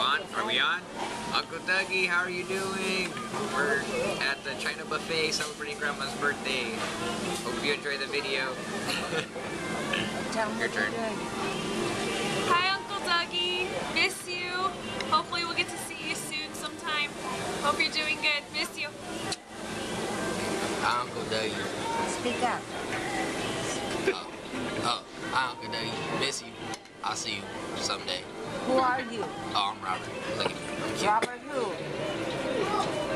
on? Are we on? Uncle Dougie, how are you doing? We're at the China Buffet celebrating Grandma's birthday. Hope you enjoy the video. Your turn. Hi, Uncle Dougie. Miss you. Hopefully, we'll get to see you soon sometime. Hope you're doing good. Miss you. Hi, Uncle Dougie. Speak up. Oh, oh, hi, Uncle Dougie. Miss you. I'll see you someday. Who are you? Oh, I'm Robert. Look at me. Robert who?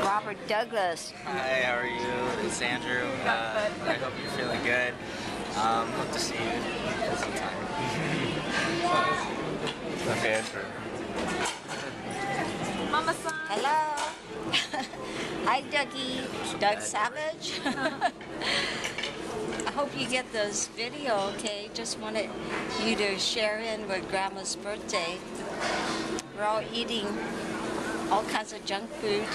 Robert Douglas. Hi, how are you? It's Andrew. Uh, I hope you're feeling good. Um, hope to see you sometime. okay, Andrew. Mama san. Hello. Hi, Dougie. Doug Savage. I hope you get this video, okay? Just wanted you to share in with Grandma's birthday. We're all eating all kinds of junk food.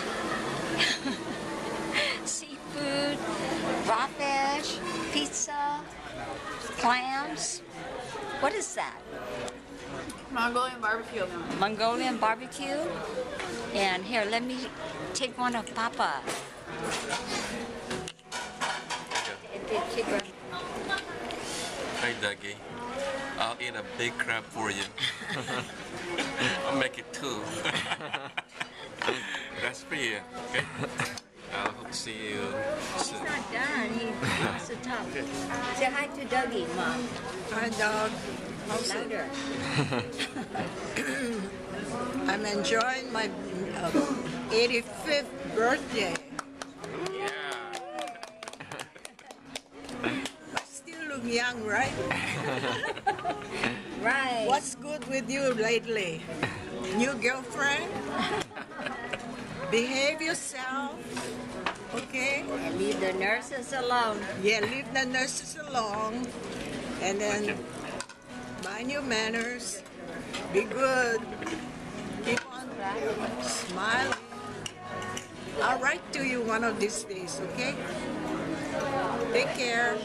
Seafood, raw fish, pizza, clams. What is that? Mongolian barbecue. Mongolian barbecue. And here, let me take one of Papa. Hey Dougie, I'll eat a big crab for you. I'll make it two. That's for you. Okay. I hope to see you He's soon. not done. He wants to talk. Say hi to Dougie, Mom. Hi, dog. How's it? Louder. I'm enjoying my uh, 85th birthday. Yeah. I still young, right? Right. What's good with you lately? New girlfriend? Behave yourself, okay? And leave the nurses alone. Yeah, leave the nurses alone. And then mind your manners. Be good. Keep on smiling. I'll write to you one of these days, okay? Take care.